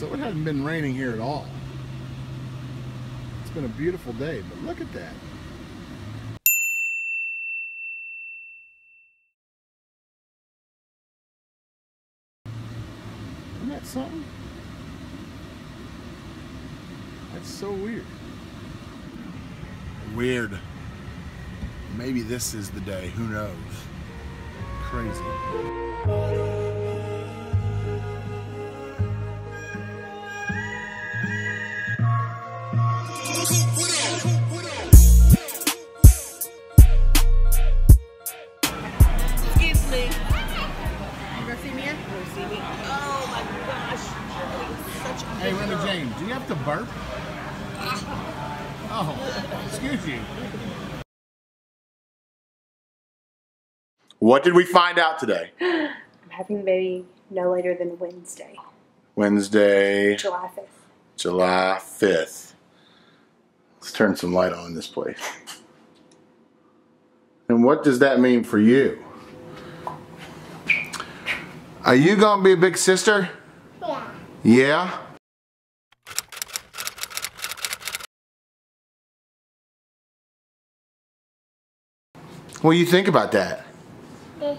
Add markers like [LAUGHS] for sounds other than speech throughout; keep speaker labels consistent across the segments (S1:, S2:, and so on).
S1: So it hasn't been raining here at all. It's been a beautiful day, but look at that. Isn't that something? That's so weird. Weird. Maybe this is the day. Who knows? Crazy. Jane, do you have to burp? Oh, excuse you. What did we find out today?
S2: I'm having the baby no later than Wednesday,
S1: Wednesday,
S2: July 5th.
S1: July 5th. Let's turn some light on this place. And what does that mean for you? Are you gonna be a big sister?
S3: Yeah.
S1: Yeah? What do you think about that? Eh,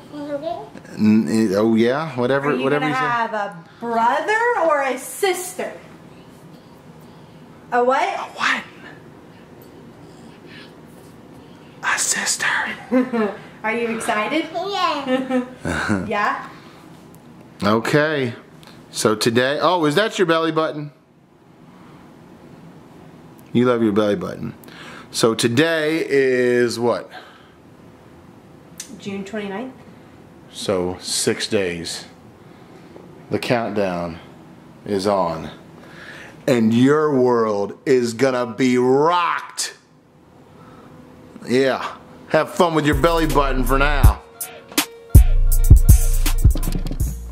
S1: Oh yeah, whatever,
S2: Are you
S1: whatever
S2: gonna
S1: you say.
S2: have a brother or a sister? A what?
S1: A what? A sister. [LAUGHS]
S2: Are you excited?
S3: Yeah. [LAUGHS]
S2: Yeah.
S1: Okay. So today, oh, is that your belly button? You love your belly button. So today is what?
S2: June 29th.
S1: So six days. The countdown is on. And your world is gonna be rocked. Yeah. Have fun with your belly button for now.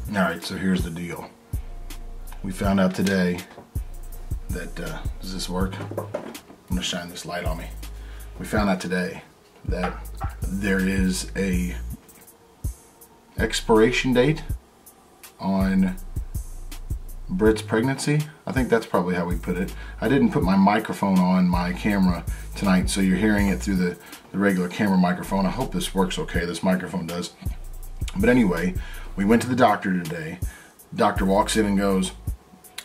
S1: Alright, so here's the deal. We found out today that, uh, does this work? I'm gonna shine this light on me. We found out today that there is a expiration date on Brit's pregnancy. I think that's probably how we put it. I didn't put my microphone on my camera tonight, so you're hearing it through the, the regular camera microphone. I hope this works okay. This microphone does. But anyway, we went to the doctor today. Doctor walks in and goes,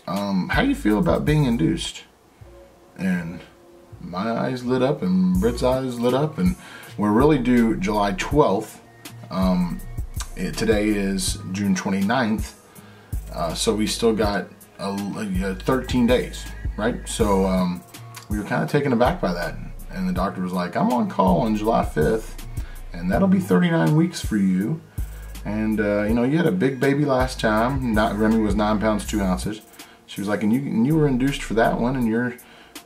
S1: um, how do you feel about being induced? And my eyes lit up and Brit's eyes lit up and we're really due July 12th. Um, it, today is June 29th. Uh, so we still got a, a 13 days, right? So um, we were kind of taken aback by that. And the doctor was like, I'm on call on July 5th, and that'll be 39 weeks for you. And uh, you know, you had a big baby last time. Not, Remy was nine pounds two ounces. She was like, and you and you were induced for that one, and you're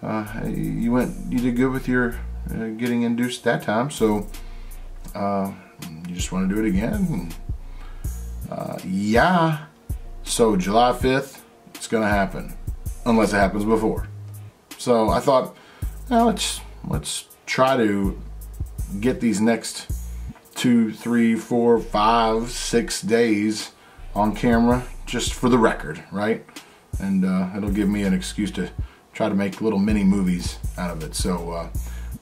S1: uh, you went you did good with your uh, getting induced that time. So uh, you just want to do it again. Uh, yeah. So July 5th, it's gonna happen, unless it happens before. So I thought, well, let's let's try to get these next two, three, four, five, six days on camera just for the record, right? And uh, it'll give me an excuse to try to make little mini movies out of it. So uh,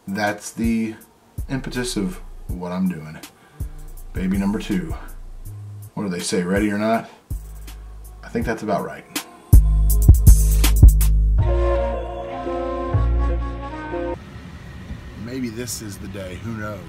S1: that's the impetus of what I'm doing. Baby number two. What do they say, ready or not? I think that's about right. Maybe this is the day, who knows?